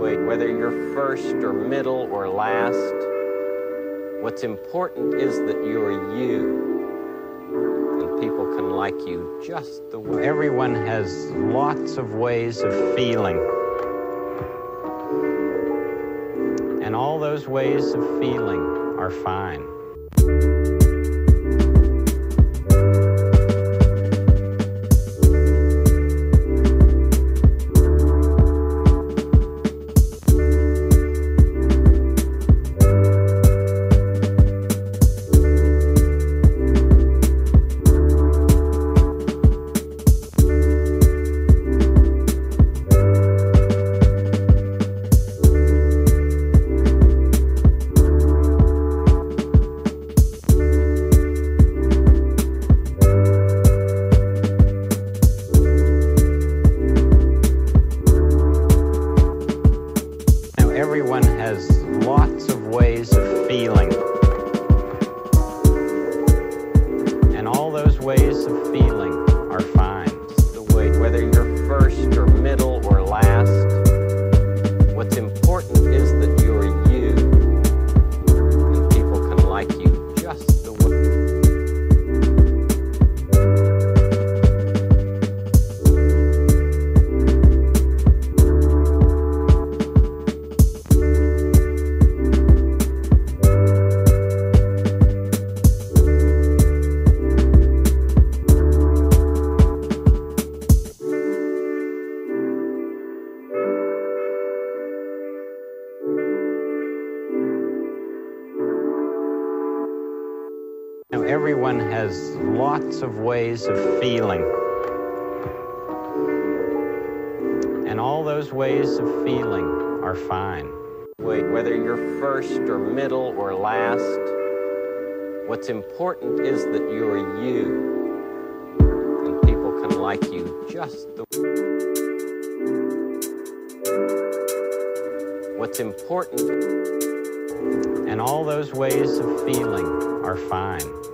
Whether you're first or middle or last, what's important is that you're you. And people can like you just the way. Everyone has lots of ways of feeling. And all those ways of feeling are fine. Everyone has lots of ways of feeling. And all those ways of feeling everyone has lots of ways of feeling. And all those ways of feeling are fine. Whether you're first or middle or last, what's important is that you're you. And people can like you just the way. What's important And all those ways of feeling are fine.